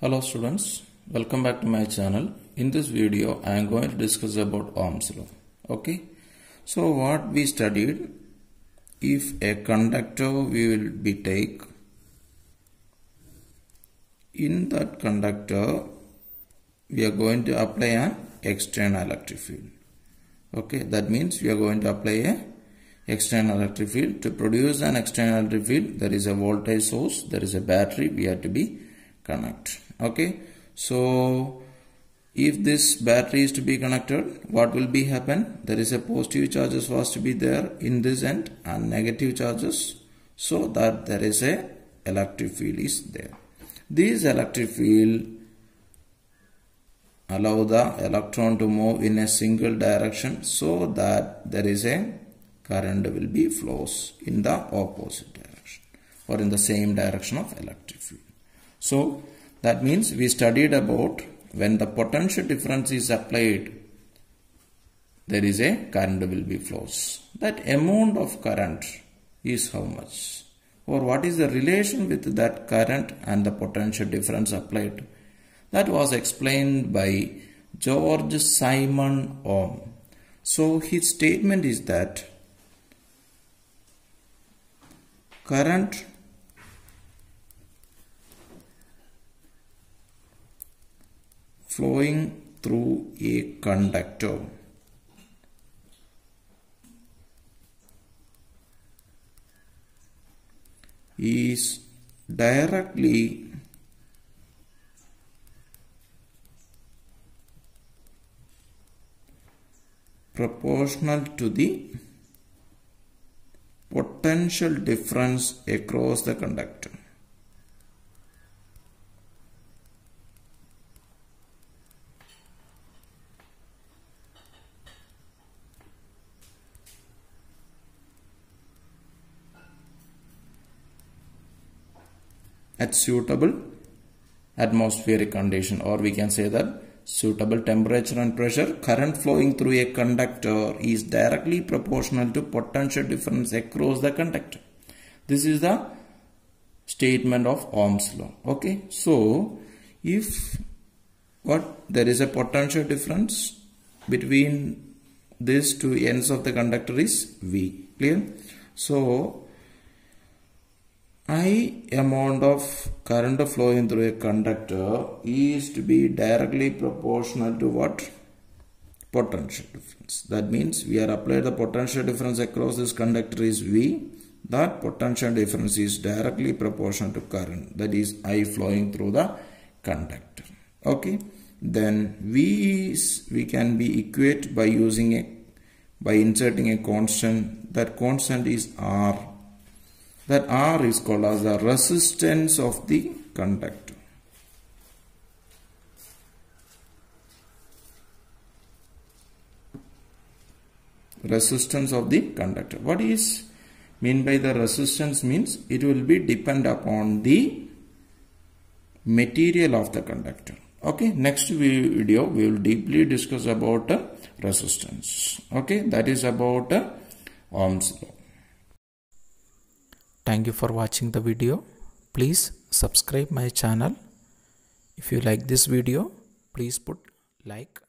Hello students, welcome back to my channel. In this video, I am going to discuss about Ohm's law. Okay, so what we studied, if a conductor we will be take, in that conductor we are going to apply an external electric field. Okay, that means we are going to apply a external electric field. To produce an external electric field, there is a voltage source, there is a battery, we have to be connect. Okay, so if this battery is to be connected, what will be happen? There is a positive charges was to be there in this end and negative charges, so that there is a electric field is there. This electric field allow the electron to move in a single direction so that there is a current will be flows in the opposite direction or in the same direction of electric field. So that means we studied about when the potential difference is applied there is a current will be flows. That amount of current is how much or what is the relation with that current and the potential difference applied that was explained by George Simon Ohm. So his statement is that current flowing through a conductor is directly proportional to the potential difference across the conductor. At suitable atmospheric condition. Or we can say that suitable temperature and pressure current flowing through a conductor is directly proportional to potential difference across the conductor. This is the statement of ohm's law. Okay so if what there is a potential difference between these two ends of the conductor is v clear? So I amount of current flowing through a conductor is to be directly proportional to what? Potential difference. That means we are applied the potential difference across this conductor is V. That potential difference is directly proportional to current. That is I flowing through the conductor. Okay. Then V is we can be equate by using a by inserting a constant. That constant is R that R is called as the resistance of the conductor. Resistance of the conductor. What is mean by the resistance means it will be depend upon the material of the conductor. Okay, next video we will deeply discuss about uh, resistance. Okay, that is about uh, Ohm's law. Thank you for watching the video. Please subscribe my channel. If you like this video, please put like